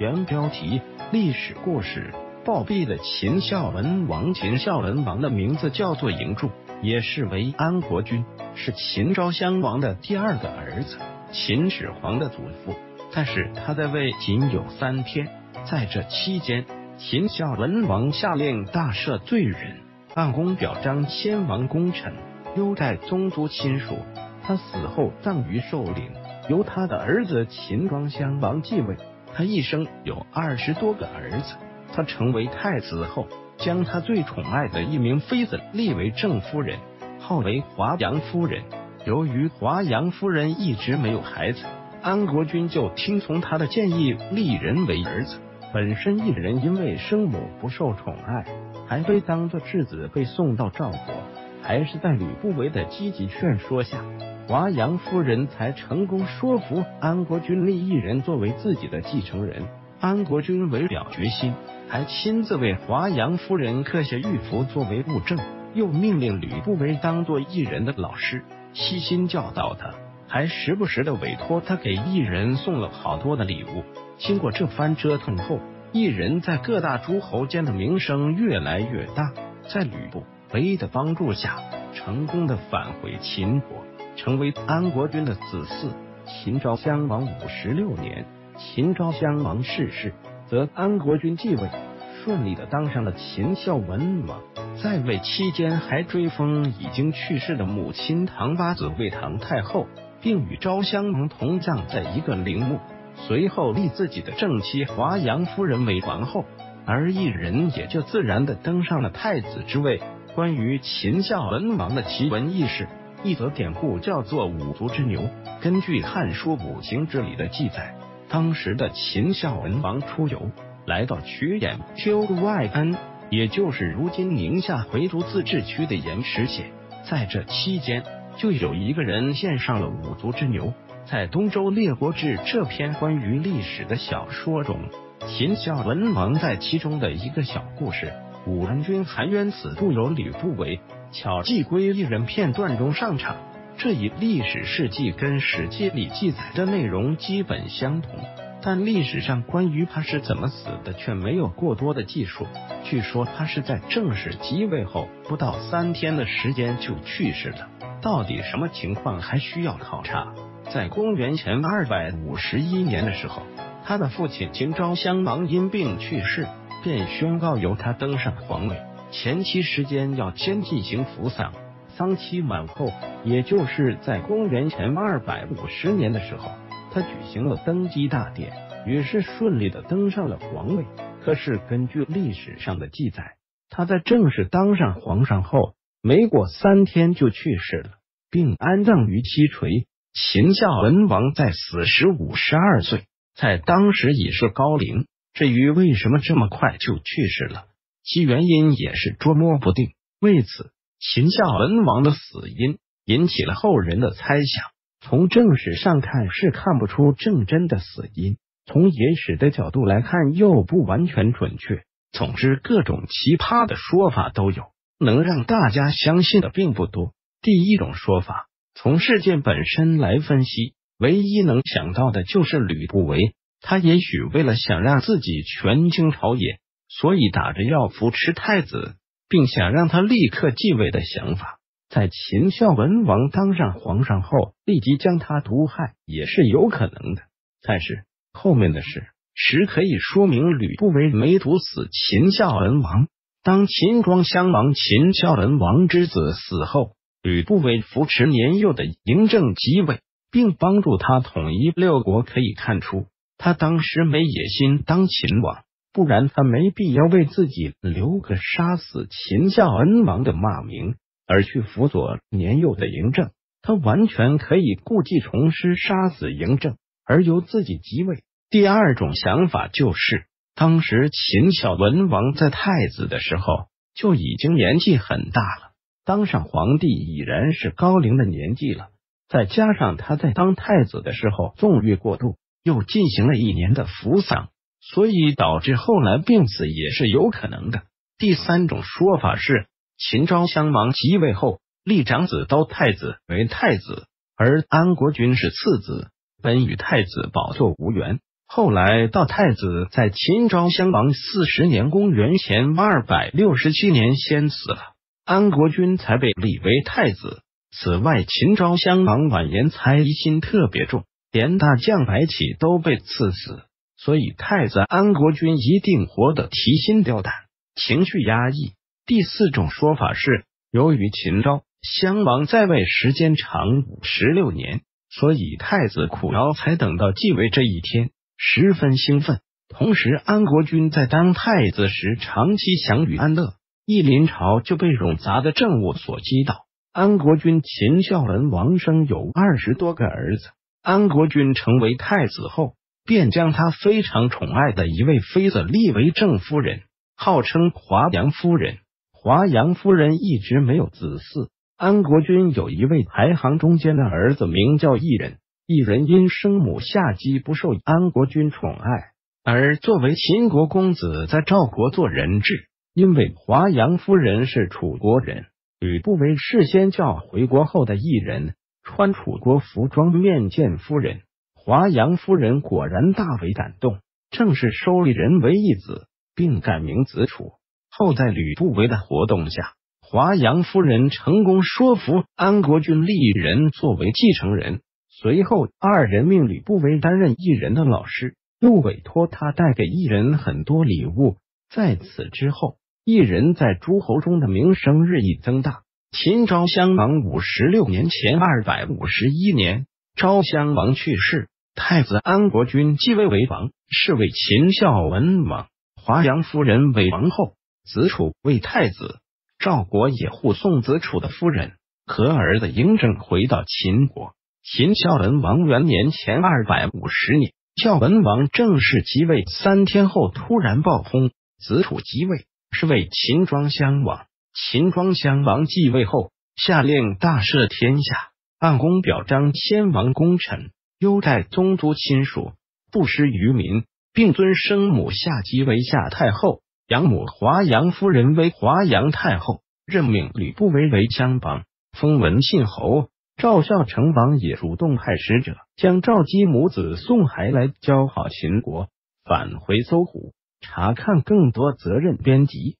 原标题：历史故事。暴毙的秦孝文王，秦孝文王的名字叫做嬴柱，也是为安国君，是秦昭襄王的第二个儿子，秦始皇的祖父。但是他在位仅有三天，在这期间，秦孝文王下令大赦罪人，按功表彰先王功臣，优待宗族亲属。他死后葬于寿陵，由他的儿子秦庄襄王继位。他一生有二十多个儿子。他成为太子后，将他最宠爱的一名妃子立为正夫人，号为华阳夫人。由于华阳夫人一直没有孩子，安国君就听从他的建议，立人为儿子。本身一人因为生母不受宠爱，还被当作质子被送到赵国，还是在吕不韦的积极劝说下，华阳夫人才成功说服安国君立一人作为自己的继承人。安国君为了决心。还亲自为华阳夫人刻下玉符作为物证，又命令吕不韦当做异人的老师，悉心教导他，还时不时的委托他给异人送了好多的礼物。经过这番折腾后，异人在各大诸侯间的名声越来越大，在吕不韦的帮助下，成功的返回秦国，成为安国君的子嗣。秦昭襄王五十六年，秦昭襄王逝世。则安国君继位，顺利的当上了秦孝文王。在位期间，还追封已经去世的母亲唐八子为唐太后，并与昭襄王同葬在一个陵墓。随后立自己的正妻华阳夫人为皇后，而一人也就自然的登上了太子之位。关于秦孝文王的奇闻异事，一则典故叫做五足之牛。根据《汉书·五行志》里》的记载。当时的秦孝文王出游，来到曲兖丘外安，也就是如今宁夏回族自治区的盐池县。在这期间，就有一个人献上了五足之牛。在《东周列国志》这篇关于历史的小说中，秦孝文王在其中的一个小故事“武安君含冤死不由吕不韦巧计归一人”片段中上场。这一历史事迹跟史记里记载的内容基本相同，但历史上关于他是怎么死的却没有过多的记述。据说他是在正式即位后不到三天的时间就去世了，到底什么情况还需要考察。在公元前二百五十一年的时候，他的父亲秦昭襄王因病去世，便宣告由他登上皇位，前期时间要先进行服丧。丧期满后，也就是在公元前二百五十年的时候，他举行了登基大典，于是顺利的登上了皇位。可是根据历史上的记载，他在正式当上皇上后，没过三天就去世了，并安葬于七垂。秦孝文王在死时五十二岁，在当时已是高龄。至于为什么这么快就去世了，其原因也是捉摸不定。为此。秦孝文王的死因引起了后人的猜想，从正史上看是看不出正真的死因，从野史的角度来看又不完全准确。总之，各种奇葩的说法都有，能让大家相信的并不多。第一种说法，从事件本身来分析，唯一能想到的就是吕不韦，他也许为了想让自己权倾朝野，所以打着要扶持太子。并想让他立刻继位的想法，在秦孝文王当上皇上后，立即将他毒害也是有可能的。但是后面的事实可以说明吕不韦没毒死秦孝文王。当秦庄襄王秦孝文王之子死后，吕不韦扶持年幼的嬴政即位，并帮助他统一六国，可以看出他当时没野心当秦王。不然他没必要为自己留个杀死秦孝文王的骂名，而去辅佐年幼的嬴政。他完全可以故技重施，杀死嬴政，而由自己即位。第二种想法就是，当时秦孝文王在太子的时候就已经年纪很大了，当上皇帝已然是高龄的年纪了。再加上他在当太子的时候纵欲过度，又进行了一年的服丧。所以导致后来病死也是有可能的。第三种说法是，秦昭襄王即位后立长子刀太子为太子，而安国君是次子，本与太子宝座无缘。后来到太子在秦昭襄王四十年（公元前二百六十七年）先死了，安国君才被立为太子。此外，秦昭襄王晚年猜疑心特别重，连大将白起都被赐死，所以太子安国君一定活得提心吊胆，情绪压抑。第四种说法是，由于秦昭襄王在位时间长五十六年。所以太子苦劳才等到继位这一天，十分兴奋。同时，安国君在当太子时长期享与安乐，一临朝就被冗杂的政务所击倒。安国君秦孝文王生有二十多个儿子，安国君成为太子后，便将他非常宠爱的一位妃子立为正夫人，号称华阳夫人。华阳夫人一直没有子嗣。安国君有一位排行中间的儿子，名叫异人。异人因生母夏姬不受安国君宠爱，而作为秦国公子，在赵国做人质。因为华阳夫人是楚国人，吕不韦事先叫回国后的异人穿楚国服装面见夫人。华阳夫人果然大为感动，正式收异人为义子，并改名子楚。后在吕不韦的活动下。华阳夫人成功说服安国君立人作为继承人，随后二人命吕不韦担任异人的老师，又委托他带给异人很多礼物。在此之后，异人在诸侯中的名声日益增大。秦昭襄王五十六年（前二百五十一年），昭襄王去世，太子安国君继位为王，是为秦孝文王。华阳夫人为王后，子楚为太子。赵国也护送子楚的夫人和儿子嬴政回到秦国。秦孝文王元年（前二百五十年），孝文王正式即位三天后，突然暴轰，子楚即位，是为秦庄襄王。秦庄襄王继位后，下令大赦天下，按功表彰先王功臣，优待宗族亲属，不施于民，并尊生母夏姬为夏太后。养母华阳夫人为华阳太后，任命吕不韦为姜邦，封文信侯。赵孝成王也主动派使者将赵姬母子送还来交好秦国，返回搜狐查看更多责任编辑。